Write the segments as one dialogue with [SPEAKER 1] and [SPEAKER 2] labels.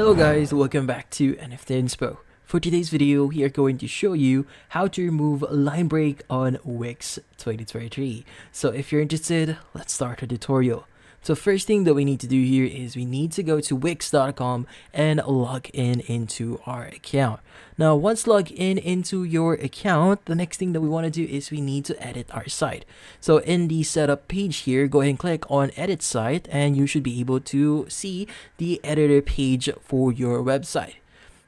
[SPEAKER 1] Hello guys, welcome back to NFT Inspo. For today's video, we are going to show you how to remove line break on Wix 2023. So if you're interested, let's start our tutorial. So first thing that we need to do here is we need to go to wix.com and log in into our account. Now once logged in into your account, the next thing that we want to do is we need to edit our site. So in the setup page here, go ahead and click on edit site and you should be able to see the editor page for your website.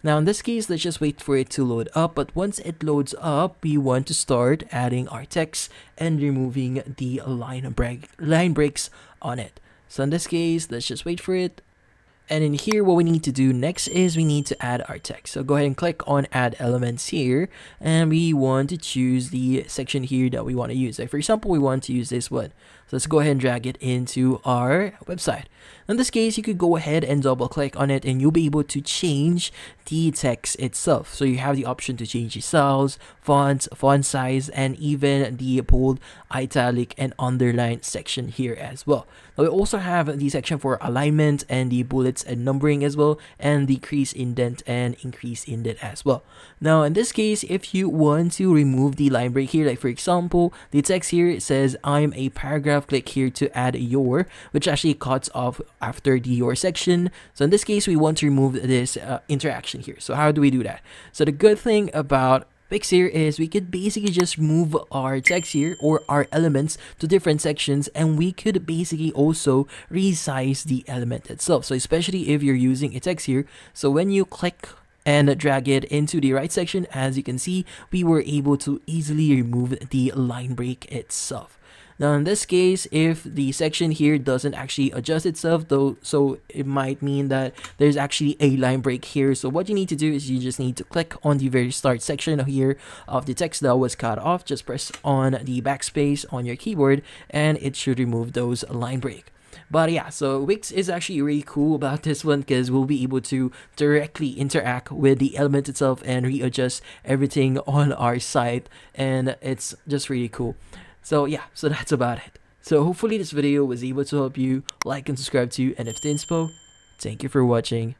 [SPEAKER 1] Now in this case, let's just wait for it to load up. But once it loads up, we want to start adding our text and removing the line, break, line breaks on it. So in this case, let's just wait for it. And in here, what we need to do next is we need to add our text. So go ahead and click on add elements here. And we want to choose the section here that we want to use. Like for example, we want to use this one. So let's go ahead and drag it into our website. In this case, you could go ahead and double click on it and you'll be able to change the text itself. So you have the option to change the styles, fonts, font size, and even the bold, italic, and underline section here as well. Now we also have the section for alignment and the bullets and numbering as well, and decrease indent and increase indent as well. Now in this case, if you want to remove the line break here, like for example, the text here says I'm a paragraph, click here to add your, which actually cuts off after the your section. So in this case, we want to remove this uh, interaction here. So how do we do that? So the good thing about Wix here is we could basically just move our text here or our elements to different sections and we could basically also resize the element itself. So especially if you're using a text here, so when you click and drag it into the right section, as you can see, we were able to easily remove the line break itself. Now in this case, if the section here doesn't actually adjust itself though, so it might mean that there's actually a line break here. So what you need to do is you just need to click on the very start section here of the text that was cut off. Just press on the backspace on your keyboard and it should remove those line break. But yeah, so Wix is actually really cool about this one because we'll be able to directly interact with the element itself and readjust everything on our site and it's just really cool. So yeah, so that's about it. So hopefully this video was able to help you like and subscribe to NFT Inspo. Thank you for watching